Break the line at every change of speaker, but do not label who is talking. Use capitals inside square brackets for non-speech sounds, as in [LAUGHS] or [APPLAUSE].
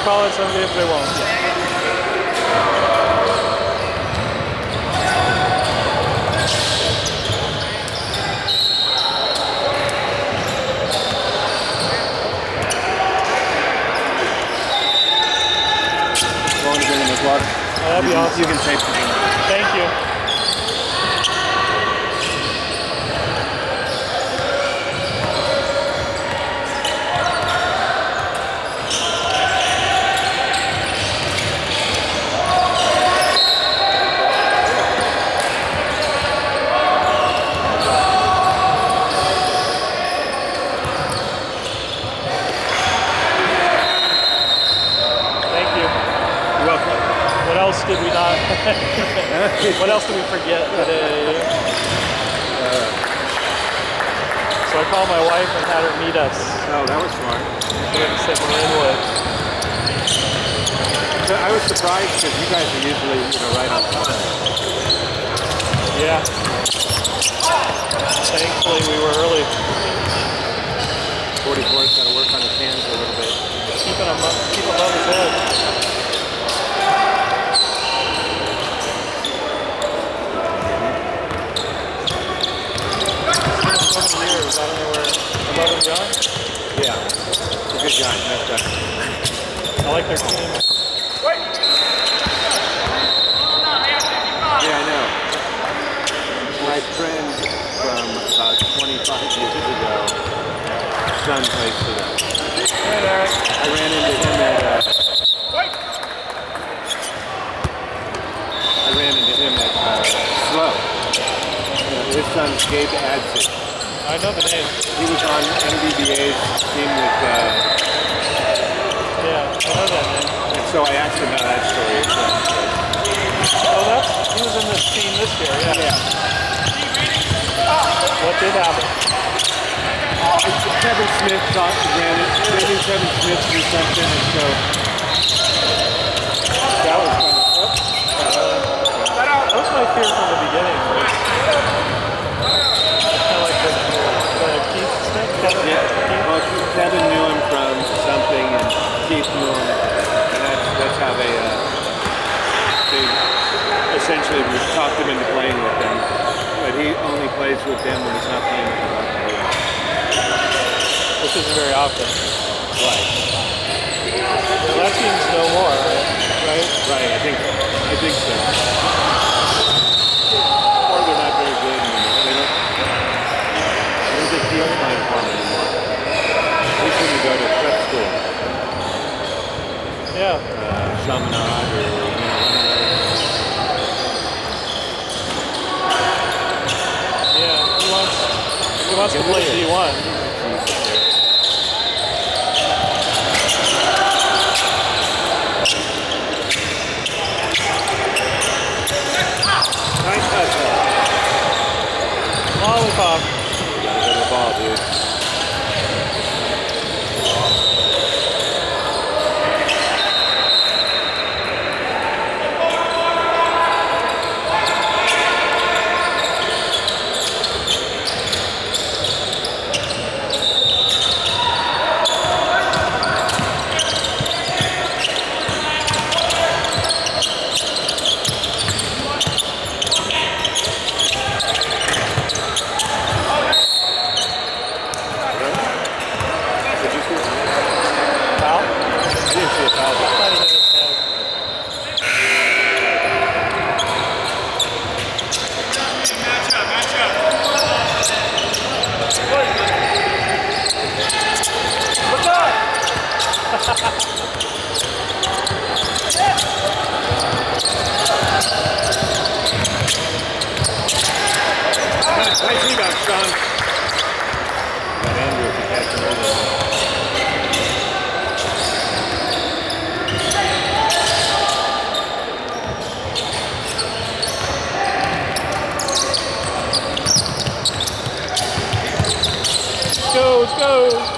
call it, some games they won't.
Going to bring him his water.
That'd be awesome.
You can tape the game.
Thank you. Thank you.
You're welcome.
What else did we not? [LAUGHS] what else did we forget today? So I called my wife and had her meet us.
Oh, that was smart.
We're going to sit in Linwood.
So I was surprised because you guys are usually, you know, right on time.
Yeah. Thankfully, we were early.
44's got to work on his hands a little bit.
Keeping him up, keep him above his head. It's been so many years. I don't know where above and beyond.
Yeah. He's a good guy. Nice guy.
I like their team.
Yeah, I know. My friend from about 25 years ago, son plays for them.
Hey, Eric.
I ran into him at, uh, I ran into him at uh, Slow. His son's Gabe Adsit.
I know the name.
He was on NBBA's team with, uh,
Yeah, I know that name.
and so I asked him how that story is.
Oh, that's he was in this team this year. Yeah. What did happen?
Kevin Smith thought ran it. Knew Kevin Smith do something, and so that was kind of.
That was my fear from the beginning. Was kind of like the, the Keith Smith. Kevin
Yeah.
Keith.
Well, Kevin knew him from something, and Keith knew him, and that's that's how they uh, they essentially talked him into playing with them. But he only plays with them when he's not playing with them.
which isn't very often.
Right.
That team's no more, right?
Right. I think I think so. Or they're not very good anymore. They don't. I don't think he's playing for them anymore. He's going to go to prep school,
Yeah.
uh, Chaminade or you know, one of those.
Yeah. He wants he wants to play D1.
Nice touch.
Lollipop.
Gotta go the ball, dude. Did you see a foul?
Foul? Hit his head.
Nice rebound, Sean.
Go,